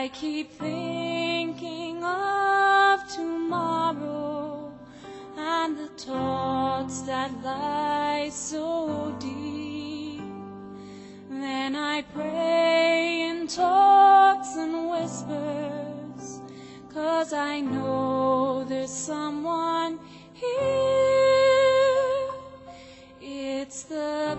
I keep thinking of tomorrow and the thoughts that lie so deep. Then I pray in talks and whispers, cause I know there's someone here. It's the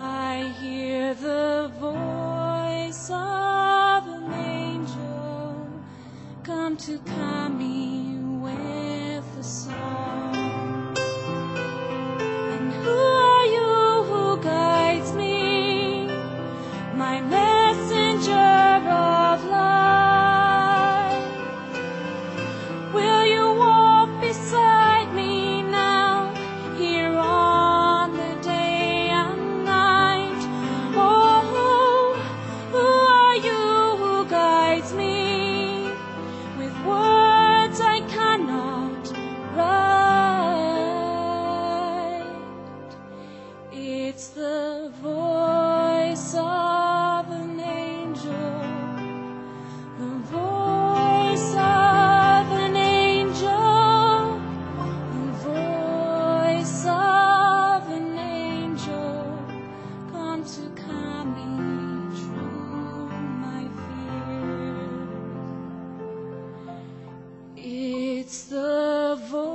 I hear the voice of an angel come to calm me with a song. It's the voice of an angel, the voice of an angel, the voice of an angel, come to calm me through my fear. It's the voice.